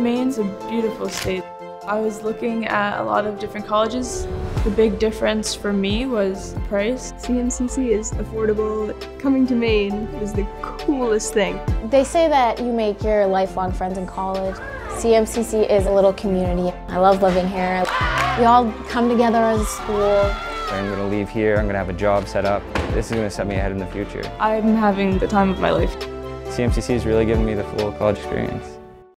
Maine's a beautiful state. I was looking at a lot of different colleges. The big difference for me was the price. CMCC is affordable. Coming to Maine is the coolest thing. They say that you make your lifelong friends in college. CMCC is a little community. I love living here. We all come together as a school. I'm going to leave here, I'm going to have a job set up. This is going to set me ahead in the future. I'm having the time of my life. CMCC has really given me the full college experience.